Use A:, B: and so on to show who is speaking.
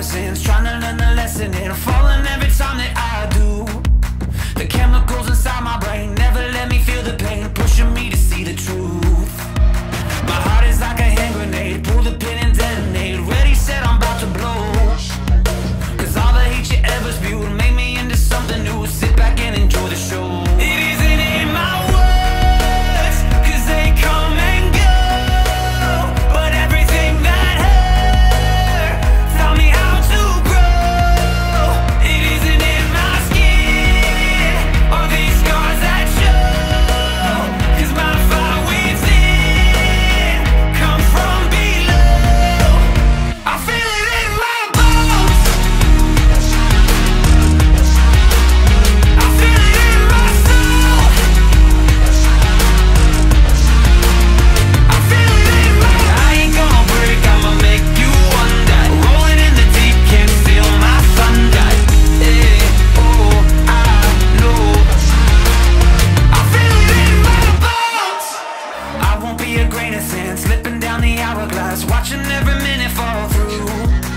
A: comparisons Trying to learn the lesson in a won't be a grain of sand. Slipping down the hourglass Watching every minute fall through.